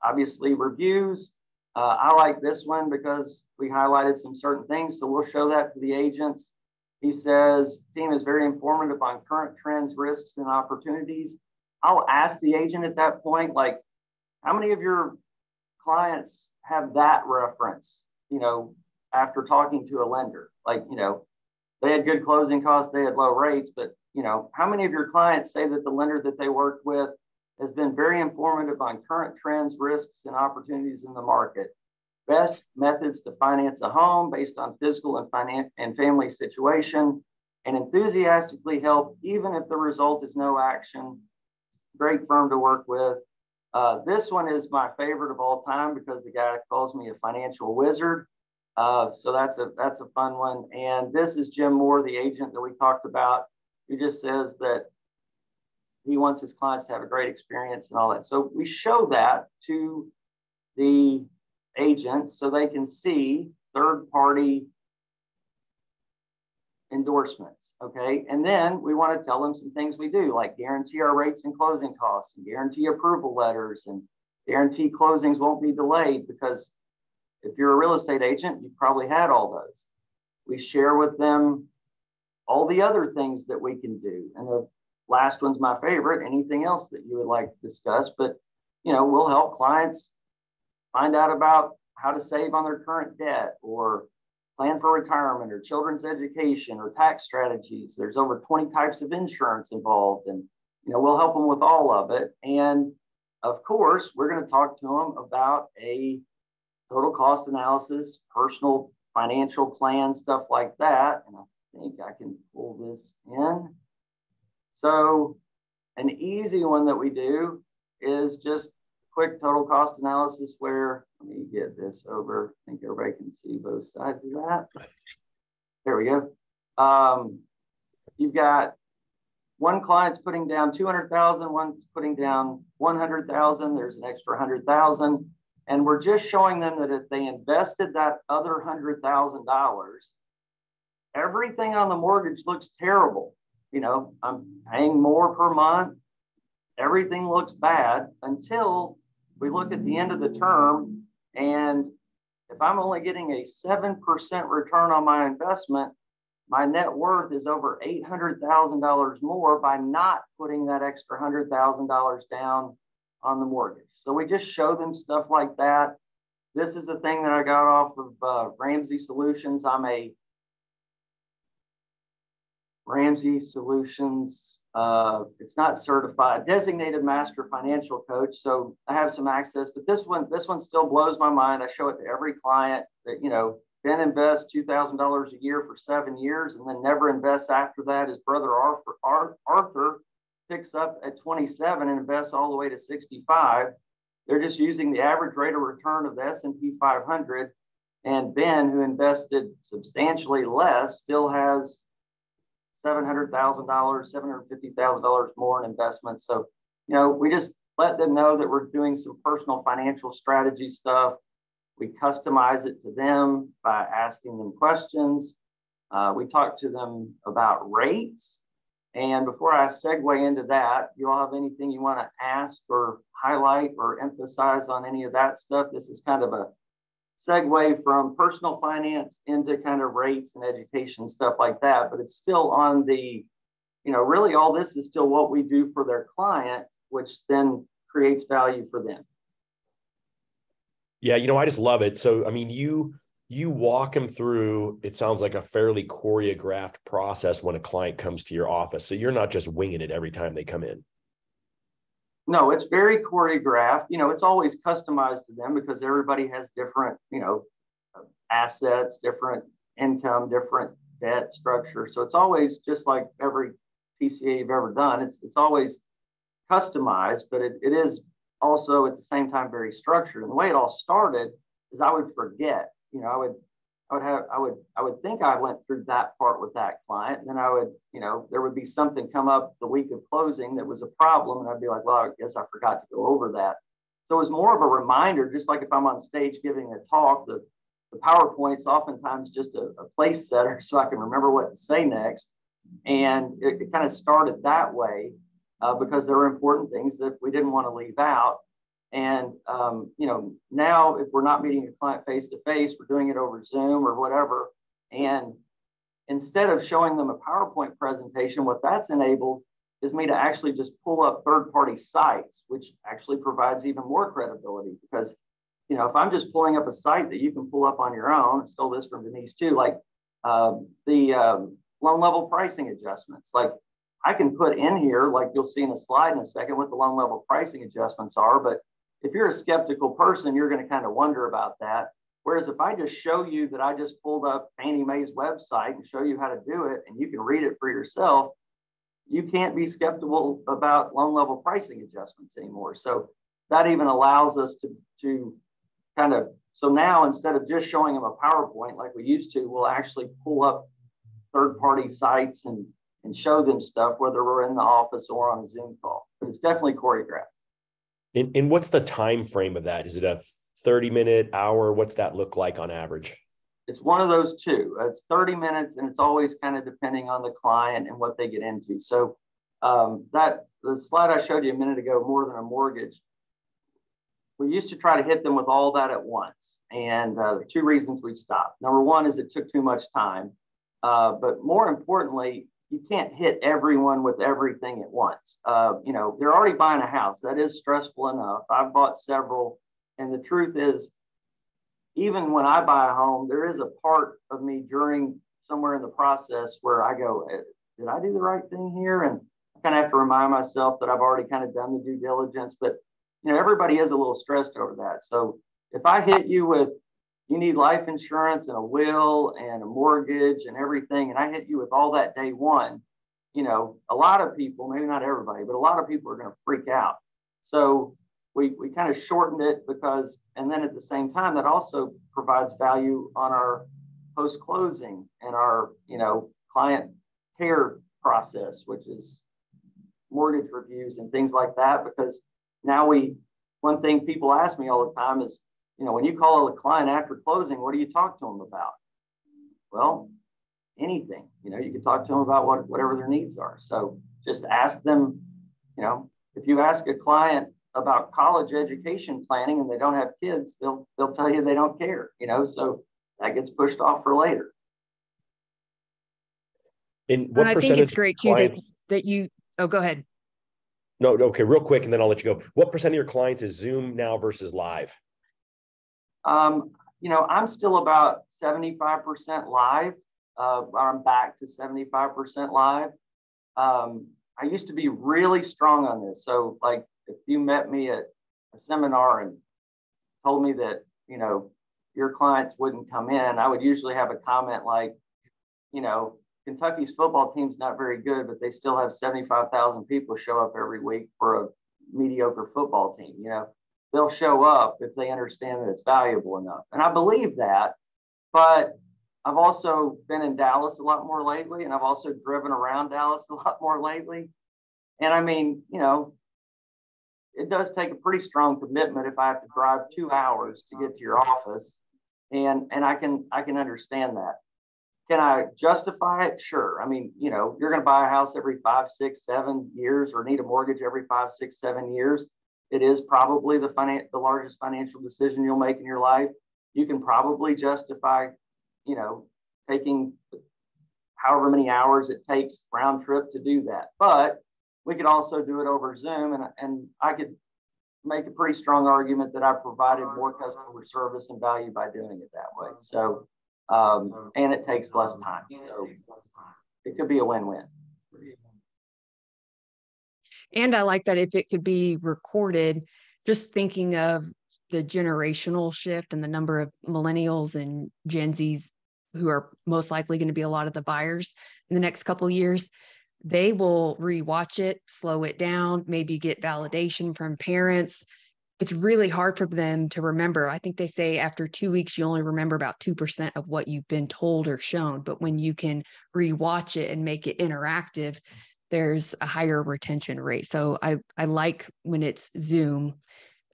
obviously, reviews. Uh, I like this one because we highlighted some certain things. So we'll show that to the agents. He says, team is very informative on current trends, risks, and opportunities. I'll ask the agent at that point, like, how many of your clients have that reference, you know, after talking to a lender? Like, you know, they had good closing costs, they had low rates, but you know, how many of your clients say that the lender that they worked with has been very informative on current trends, risks, and opportunities in the market? Best methods to finance a home based on physical and, finan- and family situation, and enthusiastically help even if the result is no action. Great firm to work with. Uh, this one is my favorite of all time because the guy calls me a financial wizard. Uh, so that's a that's a fun one. And this is Jim Moore, the agent that we talked about, who just says that he wants his clients to have a great experience and all that. So we show that to the agents so they can see third party endorsements. Okay. And then we want to tell them some things we do, like guarantee our rates and closing costs and guarantee approval letters and guarantee closings won't be delayed because if you're a real estate agent, you've probably had all those. We share with them all the other things that we can do. And the last one's my favorite. Anything else that you would like to discuss? But, you know, we'll help clients find out about how to save on their current debt or plan for retirement or children's education or tax strategies. There's over 20 types of insurance involved. And, you know, we'll help them with all of it. And of course, we're going to talk to them about a total cost analysis, personal financial plan, stuff like that. And I think I can pull this in. So an easy one that we do is just quick total cost analysis where, let me get this over. I think everybody can see both sides of that. There we go. Um, you've got one client's putting down 200,000, one's putting down 100,000. There's an extra 100,000. And we're just showing them that if they invested that other $100,000, everything on the mortgage looks terrible. You know, I'm paying more per month. Everything looks bad until we look at the end of the term. And if I'm only getting a 7% return on my investment, my net worth is over $800,000 more by not putting that extra $100,000 down on the mortgage. So we just show them stuff like that. This is a thing that I got off of uh, Ramsey Solutions. I'm a Ramsey Solutions. Uh, it's not certified, designated master financial coach. So I have some access, but this one, this one still blows my mind. I show it to every client that you know. Ben invests two thousand dollars a year for seven years, and then never invests after that. His brother Arthur, Arthur picks up at 27 and invests all the way to 65. They're just using the average rate of return of the S&P 500. And Ben, who invested substantially less, still has $700,000, $750,000 more in investments. So, you know, we just let them know that we're doing some personal financial strategy stuff. We customize it to them by asking them questions. Uh, we talk to them about rates. And before I segue into that, you all have anything you want to ask or highlight or emphasize on any of that stuff? This is kind of a segue from personal finance into kind of rates and education stuff like that, but it's still on the, you know, really all this is still what we do for their client. which then creates value for them. Yeah, you know, I just love it. So, I mean, you you walk them through it sounds like a fairly choreographed process when a client comes to your office so you're not just winging it every time they come in no it's very choreographed. You know it's always customized to them because everybody has different you know assets different income different debt structure. So it's always just like every TCA you've ever done it's it's always customized but it, it is also at the same time very structured. And the way it all started is i would forget you know, I would, I would have, I would, I would think I went through that part with that client. And then I would, you know, there would be something come up the week of closing that was a problem. And I'd be like, well, I guess I forgot to go over that. So it was more of a reminder, just like if I'm on stage giving a talk, the, the PowerPoint's oftentimes just a, a place setter [LAUGHS] so I can remember what to say next. And it, it kind of started that way uh, because there were important things that we didn't want to leave out. And um, you know, now if we're not meeting a client face to face, we're doing it over Zoom or whatever. And instead of showing them a PowerPoint presentation, what that's enabled is me to actually just pull up third-party sites, which actually provides even more credibility because you know, if I'm just pulling up a site that you can pull up on your own, I stole this from Denise too, like um, the um, loan level pricing adjustments. Like I can put in here, like you'll see in a slide in a second, what the loan level pricing adjustments are, but if you're a skeptical person, you're going to kind of wonder about that. Whereas if I just show you that I just pulled up Fannie Mae's website and show you how to do it and you can read it for yourself, you can't be skeptical about loan level pricing adjustments anymore. So that even allows us to, to kind of, so now instead of just showing them a PowerPoint like we used to, we'll actually pull up third party sites and, and show them stuff, whether we're in the office or on a Zoom call. But it's definitely choreographed. And, and what's the time frame of that? Is it a 30 minute hour? What's that look like on average? It's one of those two. It's 30 minutes, and it's always kind of depending on the client and what they get into. So um, that the slide I showed you a minute ago, more than a mortgage. We used to try to hit them with all that at once, and uh, two reasons we stopped. Number one is it took too much time, uh, but more importantly, you can't hit everyone with everything at once. Uh, you know, they're already buying a house. That is stressful enough. I've bought several. And the truth is, even when I buy a home, there is a part of me during somewhere in the process where I go, eh, did I do the right thing here? And I kind of have to remind myself that I've already kind of done the due diligence. But, you know, everybody is a little stressed over that. So if I hit you with you need life insurance and a will and a mortgage and everything. And I hit you with all that day one. You know, a lot of people, maybe not everybody, but a lot of people are going to freak out. So we, we kind of shortened it because, and then at the same time, that also provides value on our post closing and our, you know, client care process, which is mortgage reviews and things like that. Because now we, one thing people ask me all the time is, you know, when you call a client after closing, what do you talk to them about? Well, anything. You know, you can talk to them about what whatever their needs are. So just ask them, you know, if you ask a client about college education planning and they don't have kids, they'll they'll tell you they don't care, you know, so that gets pushed off for later. And what and I think it's great too that, that you oh go ahead. No, okay, real quick, and then I'll let you go. What percent of your clients is Zoom now versus live? Um, you know, I'm still about 75% live. Uh, I'm back to 75% live. Um, I used to be really strong on this. So, like, if you met me at a seminar and told me that, you know, your clients wouldn't come in, I would usually have a comment like, you know, Kentucky's football team's not very good, but they still have 75,000 people show up every week for a mediocre football team. You know, they'll show up if they understand that it's valuable enough. And I believe that, but I've also been in Dallas a lot more lately, and I've also driven around Dallas a lot more lately. And I mean, you know, it does take a pretty strong commitment if I have to drive two hours to get to your office. And and I can I can understand that. Can I justify it? Sure. I mean, you know, you're going to buy a house every five, six, seven years, or need a mortgage every five, six, seven years it is probably the finan- the largest financial decision you'll make in your life. You can probably justify, you know, taking however many hours it takes round trip to do that. But we could also do it over Zoom, and and I could make a pretty strong argument that I provided more customer service and value by doing it that way. So, um, and it takes less time. So it could be a win-win. And I like that if it could be recorded, just thinking of the generational shift and the number of millennials and Gen Zs who are most likely going to be a lot of the buyers in the next couple years they will rewatch it, slow it down, maybe get validation from parents. It's really hard for them to remember. I think they say after two weeks, you only remember about 2% of what you've been told or shown. But when you can rewatch it and make it interactive, there's a higher retention rate. So I, I like when it's Zoom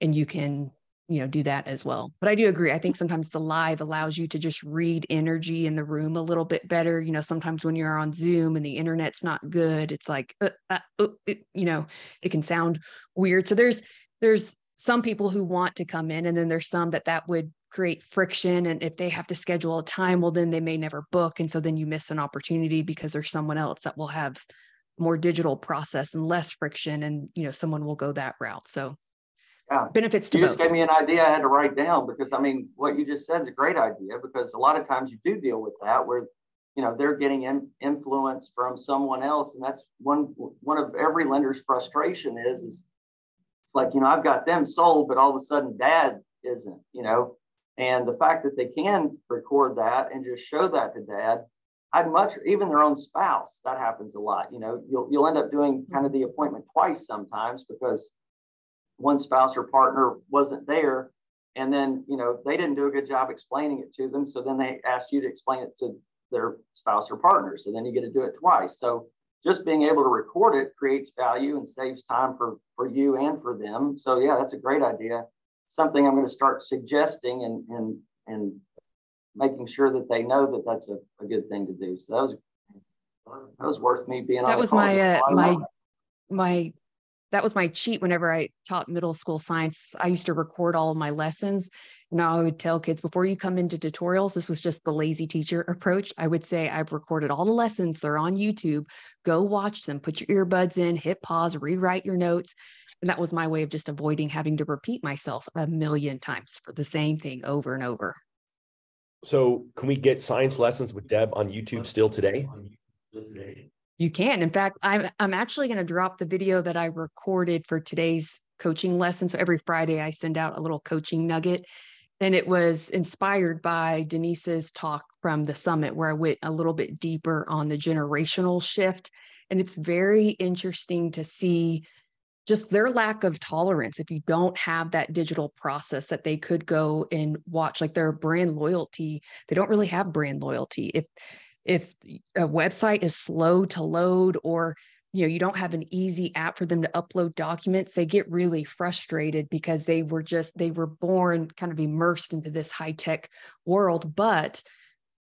and you can you know do that as well. But i do agree. I think sometimes the live allows you to just read energy in the room a little bit better. You know sometimes when you're on zoom and the internet's not good it's like uh, uh, uh, you know it can sound weird. So there's there's some people who want to come in and then there's some that that would create friction. And if they have to schedule a time well then they may never book. And so then you miss an opportunity because there's someone else that will have more digital process and less friction and you know someone will go that route so yeah. benefits to you both. just gave me an idea I had to write down because I mean what you just said is a great idea because a lot of times you do deal with that where you know they're getting in, influence from someone else and that's one one of every lender's frustration is is it's like you know I've got them sold but all of a sudden dad isn't you know and the fact that they can record that and just show that to dad I'd much even their own spouse that happens a lot you know you'll you'll end up doing mm-hmm. kind of the appointment twice sometimes because one spouse or partner wasn't there and then you know they didn't do a good job explaining it to them so then they asked you to explain it to their spouse or partner so then you get to do it twice. So just being able to record it creates value and saves time for for you and for them. So yeah that's a great idea. Something i'm going to start suggesting and and and making sure that they know that that's a, a good thing to do so that was that was worth me being that was my uh, my my that was my cheat whenever I taught middle school science. I used to record all of my lessons. Now I would tell kids before you come into tutorials, this was just the lazy teacher approach. I would say, I've recorded all the lessons, they're on YouTube. Go watch them, put your earbuds in, hit pause, rewrite your notes. And that was my way of just avoiding having to repeat myself a million times for the same thing over and over. So, can we get science lessons with Deb on YouTube still today? You can. In fact, I'm I'm actually going to drop the video that I recorded for today's coaching lesson. So every Friday I send out a little coaching nugget. And it was inspired by Denise's talk from the summit, where I went a little bit deeper on the generational shift. And it's very interesting to see just their lack of tolerance if you don't have that digital process that they could go and watch like their brand loyalty they don't really have brand loyalty. If if a website is slow to load or you know you don't have an easy app for them to upload documents they get really frustrated because they were just they were born kind of immersed into this high tech world. But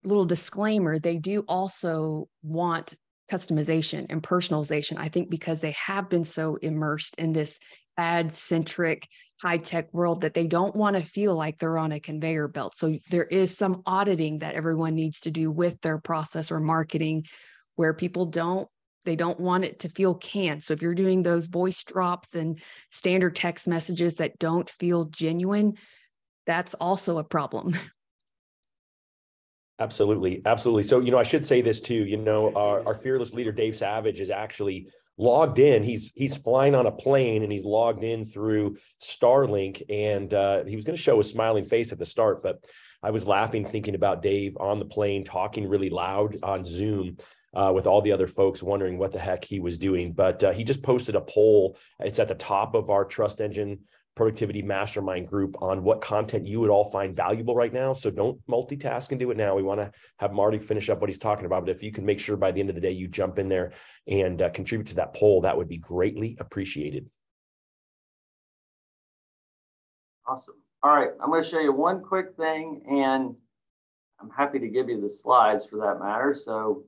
little disclaimer they do also want customization and personalization i think because they have been so immersed in this ad centric high tech world that they don't want to feel like they're on a conveyor belt. So there is some auditing that everyone needs to do with their process or marketing where people don't they don't want it to feel canned. So if you're doing those voice drops and standard text messages that don't feel genuine, that's also a problem. [LAUGHS] Absolutely. Absolutely. So, you know, I should say this too, you know, our, our fearless leader, Dave Savage is actually logged in. He's he's flying on a plane and he's logged in through Starlink. And uh, he was going to show a smiling face at the start, but I was laughing thinking about Dave on the plane talking really loud on Zoom. Uh, with all the other folks wondering what the heck he was doing. But uh, he just posted a poll. It's at the top of our TrustEngine productivity mastermind group on what content you would all find valuable right now. So don't multitask and do it now. We want to have Marty finish up what he's talking about. But if you can make sure by the end of the day you jump in there and uh, contribute to that poll, that would be greatly appreciated. Awesome. All right, I'm going to show you one quick thing, and I'm happy to give you the slides for that matter. So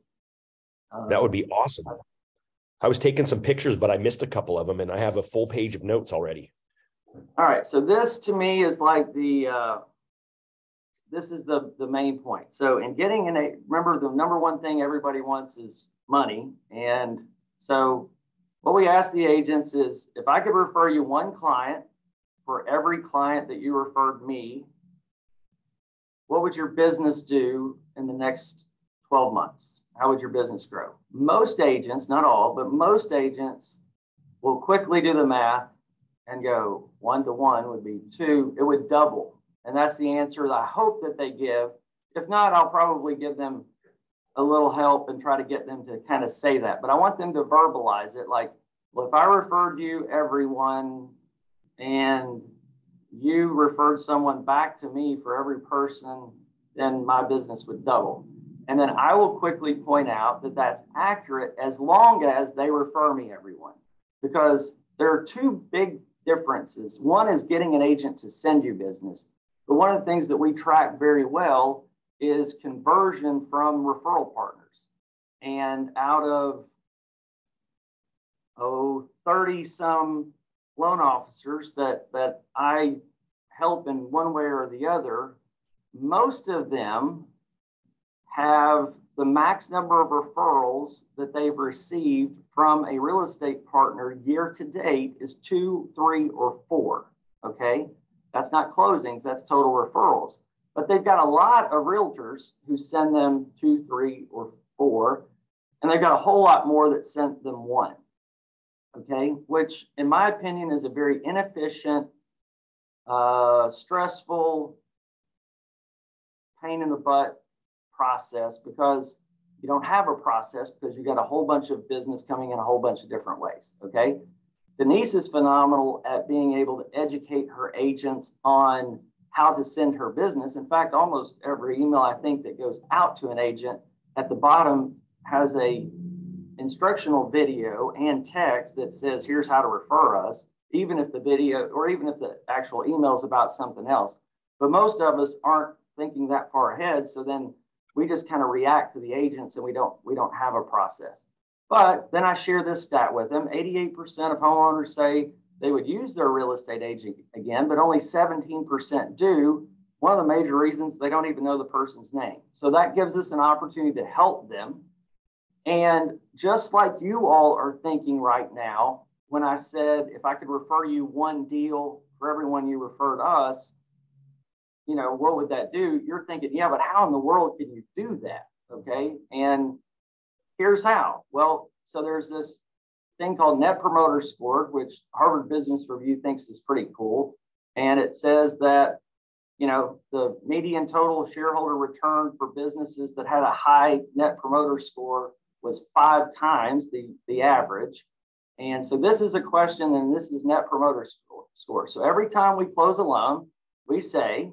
um, that would be awesome. I was taking some pictures, but I missed a couple of them, and I have a full page of notes already. All right, so this to me is like the, uh, this is the, the main point. So in getting in a, remember the number one thing everybody wants is money. And so what we ask the agents is if I could refer you one client for every client that you referred me, what would your business do in the next 12 months? How would your business grow? Most agents, not all, but most agents will quickly do the math and go one to one would be two, it would double. And that's the answer that I hope that they give. If not, I'll probably give them a little help and try to get them to kind of say that. But I want them to verbalize it like, well, if I referred you everyone and you referred someone back to me for every person, then my business would double. And then I will quickly point out that that's accurate as long as they refer me everyone. Because there are two big differences. One is getting an agent to send you business. But one of the things that we track very well is conversion from referral partners. And out of oh 30 some loan officers that that I help in one way or the other, most of them have the max number of referrals that they've received from a real estate partner year to date is two, three, or four. Okay. That's not closings, that's total referrals. But they've got a lot of realtors who send them two, three, or four, and they've got a whole lot more that sent them one. Okay, which in my opinion is a very inefficient, uh, stressful, pain in the butt process because you don't have a process because you got a whole bunch of business coming in a whole bunch of different ways. Okay. Denise is phenomenal at being able to educate her agents on how to send her business. In fact, almost every email I think that goes out to an agent at the bottom has a instructional video and text that says here's how to refer us, even if the video or even if the actual email is about something else. But most of us aren't thinking that far ahead. So then we just kind of react to the agents and we don't we don't have a process. But then I share this stat with them. 88% of homeowners say they would use their real estate agent again, but only 17% do. One of the major reasons they don't even know the person's name. So that gives us an opportunity to help them. And just like you all are thinking right now, when I said if I could refer you one deal for everyone you referred us, you know, what would that do? You're thinking, yeah, but how in the world can you do that? Okay. And here's how. Well, so there's this thing called Net Promoter Score, which Harvard Business Review thinks is pretty cool. And it says that, you know, the median total shareholder return for businesses that had a high Net Promoter Score was five times the, the average. And so this is a question, and this is Net Promoter Score. So every time we close a loan, we say,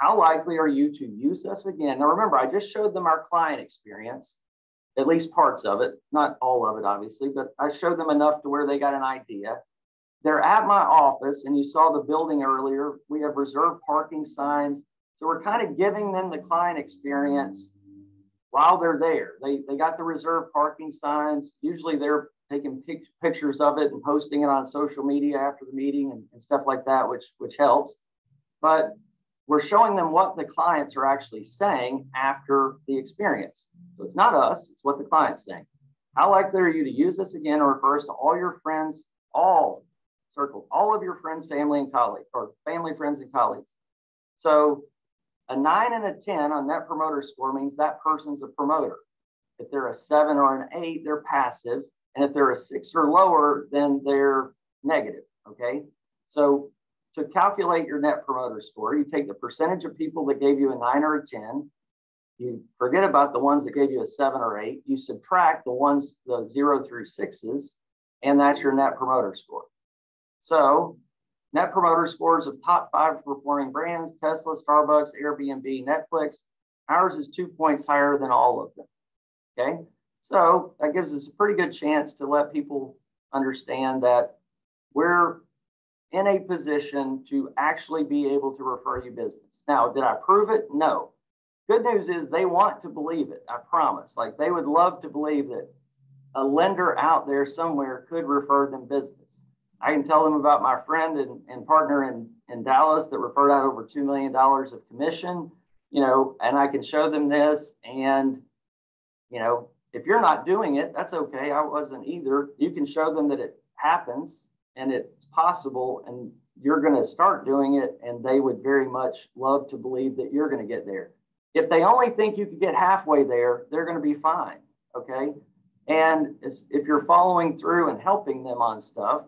how likely are you to use us again? Now, remember, I just showed them our client experience at least parts of it, not all of it, obviously, but I showed them enough to where they got an idea. They're at my office, and you saw the building earlier. We have reserved parking signs. So we're kind of giving them the client experience while they're there. They, they got the reserved parking signs. Usually they're taking pic- pictures of it and posting it on social media after the meeting and, and stuff like that, which, which helps. But we're showing them what the clients are actually saying after the experience. So it's not us, it's what the client's saying. How likely are you to use this again or refers to all your friends, all circled, all of your friends, family, and colleagues, or family, friends, and colleagues. So a nine and a 10 on net promoter score means that person's a promoter. If they're a seven or an eight, they're passive. And if they're a six or lower, then they're negative. Okay. So to calculate your net promoter score, you take the percentage of people that gave you a nine or a 10, you forget about the ones that gave you a seven or eight, you subtract the ones, the zero through sixes, and that's your net promoter score. So net promoter scores of top five performing brands, Tesla, Starbucks, Airbnb, Netflix, ours is two points higher than all of them. Okay. So that gives us a pretty good chance to let people understand that we're in a position to actually be able to refer you business. Now, did I prove it? No. Good news is they want to believe it. I promise. Like they would love to believe that a lender out there somewhere could refer them business. I can tell them about my friend and, and partner in, in Dallas that referred out over $2 million of commission, you know, and I can show them this and, you know, if you're not doing it, that's okay. I wasn't either. You can show them that it happens and it's possible and you're going to start doing it and they would very much love to believe that you're going to get there. If they only think you could get halfway there, they're going to be fine. Okay. And if you're following through and helping them on stuff,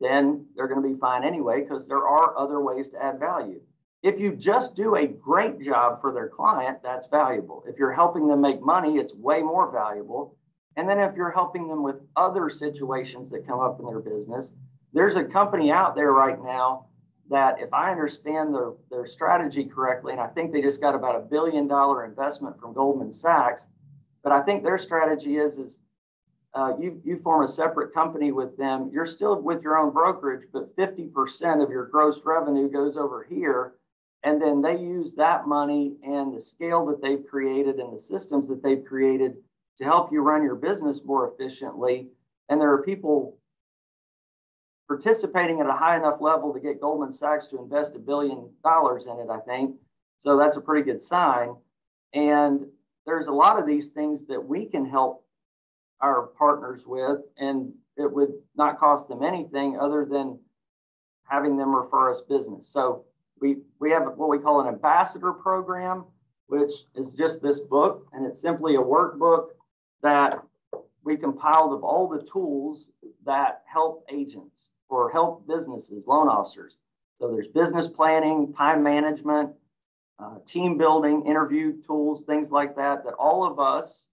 then they're going to be fine anyway because there are other ways to add value. If you just do a great job for their client, that's valuable. If you're helping them make money, it's way more valuable. And then if you're helping them with other situations that come up in their business, there's a company out there right now that if I understand their, their strategy correctly, and I think they just got about a billion dollar investment from Goldman Sachs, but I think their strategy is, is uh, you, you form a separate company with them. You're still with your own brokerage, but 50% of your gross revenue goes over here. And then they use that money and the scale that they've created and the systems that they've created to help you run your business more efficiently. And there are people participating at a high enough level to get Goldman Sachs to invest a billion dollars in it, I think. So that's a pretty good sign. And there's a lot of these things that we can help our partners with, and it would not cost them anything other than having them refer us business. So we we have what we call an ambassador program, which is just this book, and it's simply a workbook that we compiled of all the tools that help agents or help businesses, loan officers. So there's business planning, time management, uh, team building, interview tools, things like that, that all of us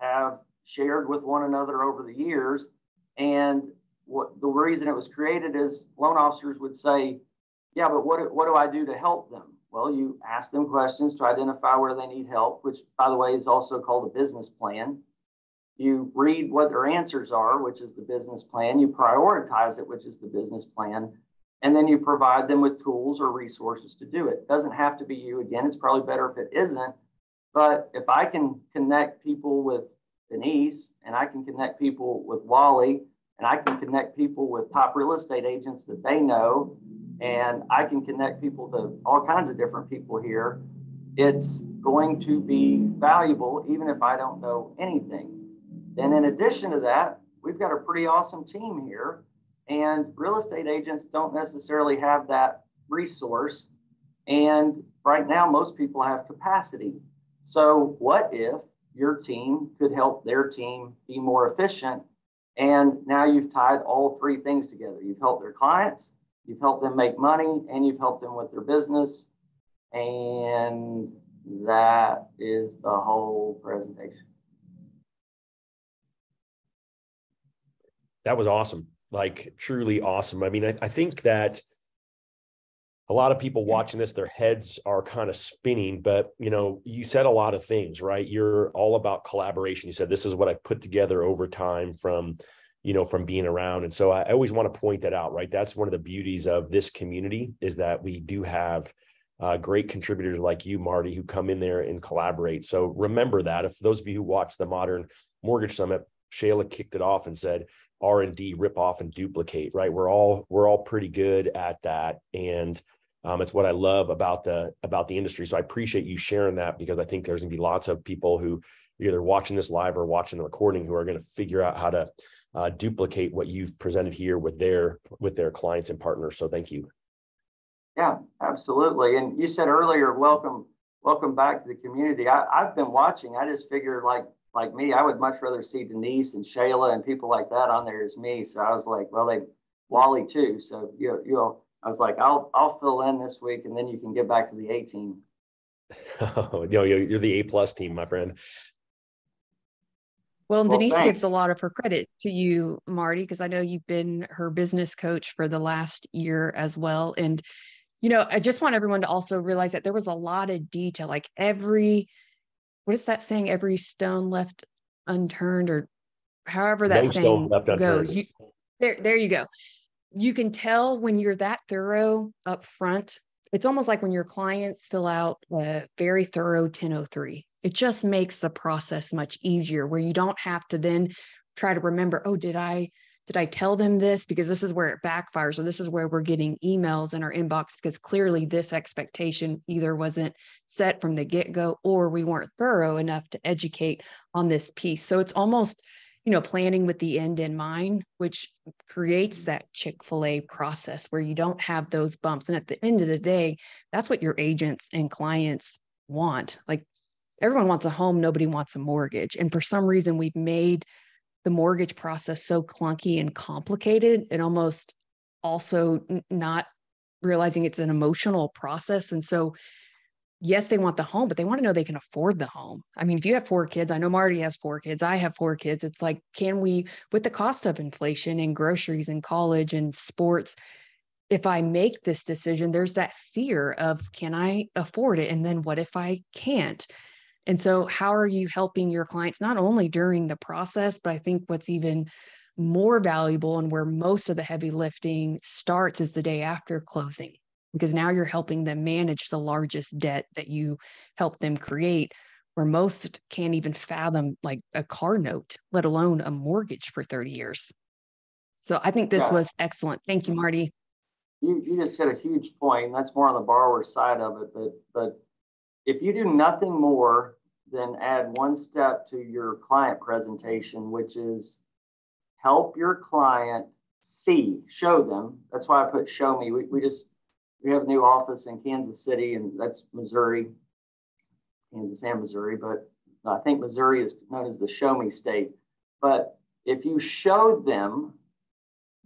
have shared with one another over the years. And what the reason it was created is loan officers would say, yeah, but what, what do I do to help them? Well, you ask them questions to identify where they need help, which, by the way, is also called a business plan. You read what their answers are, which is the business plan. You prioritize it, which is the business plan. And then you provide them with tools or resources to do it. doesn't have to be you. Again, it's probably better if it isn't. But if I can connect people with Denise, and I can connect people with Wally, and I can connect people with top real estate agents that they know, and I can connect people to all kinds of different people here. It's going to be valuable even if I don't know anything. And in addition to that, we've got a pretty awesome team here, and real estate agents don't necessarily have that resource. And right now, most people have capacity. So, what if your team could help their team be more efficient. And now you've tied all three things together. You've helped their clients, you've helped them make money, and you've helped them with their business. And that is the whole presentation. That was awesome. Like truly awesome. I mean, I, I think that a lot of people watching this their heads are kind of spinning but you know you said a lot of things right? You're all about collaboration. You said this is what i've put together over time from you know from being around. And so i always want to point that out right? That's one of the beauties of this community is that we do have uh, great contributors like you marty who come in there and collaborate. So remember that. If those of you who watch the modern mortgage summit shayla kicked it off and said r&d rip off and duplicate right we're all we're all pretty good at that and um, it's what I love about the about the industry. So I appreciate you sharing that because I think there's going to be lots of people who either watching this live or watching the recording who are going to figure out how to uh, duplicate what you've presented here with their with their clients and partners. So thank you. Yeah, absolutely. And you said earlier, welcome welcome back to the community. I, I've been watching. I just figured like like me, I would much rather see Denise and Shayla and people like that on there as me. So I was like, well, they Wally too. So you you know I was like, I'll I'll fill in this week, and then you can get back to the A team. [LAUGHS] oh, you know, you're the A plus team, my friend. Well, well Denise thanks. gives a lot of her credit to you, Marty, because I know you've been her business coach for the last year as well. And, you know, I just want everyone to also realize that there was a lot of detail, like every, what is that saying? Every stone left unturned, or however that no saying goes. You, there, there you go you can tell when you're that thorough up front. It's almost like when your clients fill out a very thorough 1003. It just makes the process much easier where you don't have to then try to remember, oh, did I did I tell them this? Because this is where it backfires, or this is where we're getting emails in our inbox because clearly this expectation either wasn't set from the get go or we weren't thorough enough to educate on this piece. So it's almost, you know, planning with the end in mind, which creates that Chick-fil-A process where you don't have those bumps. And at the end of the day, that's what your agents and clients want. Like everyone wants a home, nobody wants a mortgage. And for some reason, we've made the mortgage process so clunky and complicated and almost also not realizing it's an emotional process. And so yes they want the home but they want to know they can afford the home. I mean if you have four kids i know marty has four kids i have four kids it's like can we with the cost of inflation and groceries and college and sports if i make this decision there's that fear of can i afford it? And then what if i can't and so, how are you helping your clients not only during the process, but I think what's even more valuable and where most of the heavy lifting starts is the day after closing, because now you're helping them manage the largest debt that you help them create, where most can't even fathom like a car note, let alone a mortgage for 30 years. So, I think this yeah. was excellent. Thank you, Marty. You, you just hit a huge point. That's more on the borrower side of it, but, but if you do nothing more than add one step to your client presentation, which is help your client see, show them. That's why I put show me. We, we just, we have a new office in Kansas City, and that's Missouri, Kansas and Missouri, but I think Missouri is known as the show me state. But if you show them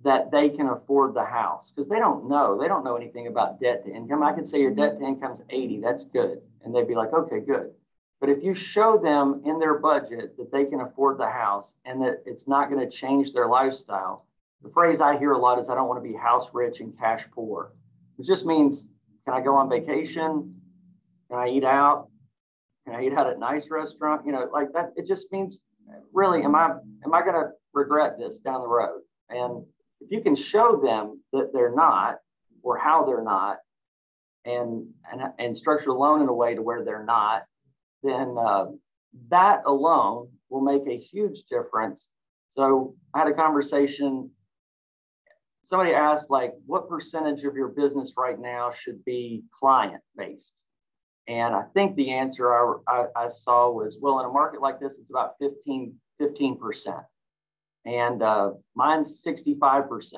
that they can afford the house because they don't know. They don't know anything about debt to income. I could say your debt to income is 80. That's good. And they'd be like, okay, good. But if you show them in their budget that they can afford the house and that it's not going to change their lifestyle, the phrase I hear a lot is, I don't want to be house rich and cash poor. It just means, can I go on vacation? Can I eat out? Can I eat out at a nice restaurant? You know, like that. It just means, really, am I am I going to regret this down the road? And if you can show them that they're not or how they're not and and, and structure a loan in a way to where they're not then uh, that alone will make a huge difference so i had a conversation somebody asked like what percentage of your business right now should be client based and i think the answer I, I, I saw was well in a market like this it's about 15 15% and uh, mine's 65%.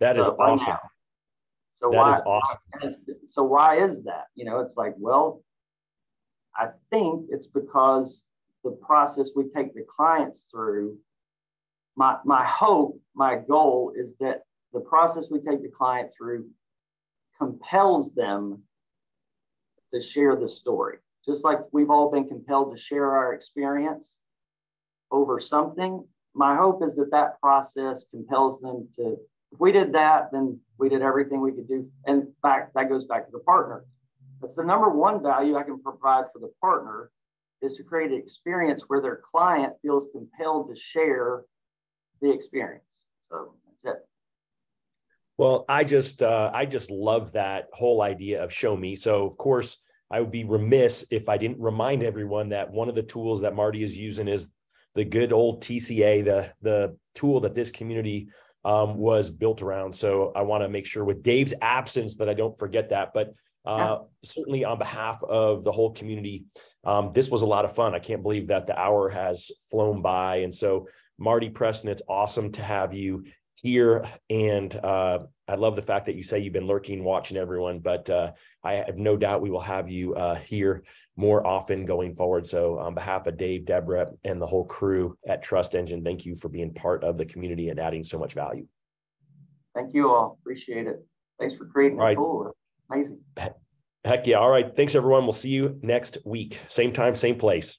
That is awesome. So that why, is awesome. So why is that? You know, it's like, well, I think it's because the process we take the clients through. My my hope, my goal is that the process we take the client through compels them to share the story. Just like we've all been compelled to share our experience, over something, my hope is that that process compels them to, if we did that, then we did everything we could do. And in fact, that goes back to the partner. That's the number one value I can provide for the partner is to create an experience where their client feels compelled to share the experience. So that's it. Well, I just uh, I just love that whole idea of show me. So of course, I would be remiss if I didn't remind everyone that one of the tools that Marty is using is the good old TCA, the the tool that this community um, was built around. So I want to make sure with Dave's absence that I don't forget that. But uh, yeah. certainly on behalf of the whole community, um, this was a lot of fun. I can't believe that the hour has flown by. And so Marty Preston, it's awesome to have you here. And uh, I love the fact that you say you've been lurking, watching everyone, but uh, I have no doubt we will have you uh, here more often going forward. So, on behalf of Dave, Deborah, and the whole crew at TrustEngine, thank you for being part of the community and adding so much value. Thank you all. Appreciate it. Thanks for creating a tool. Amazing. Heck yeah. All right. Thanks, everyone. We'll see you next week. Same time, same place.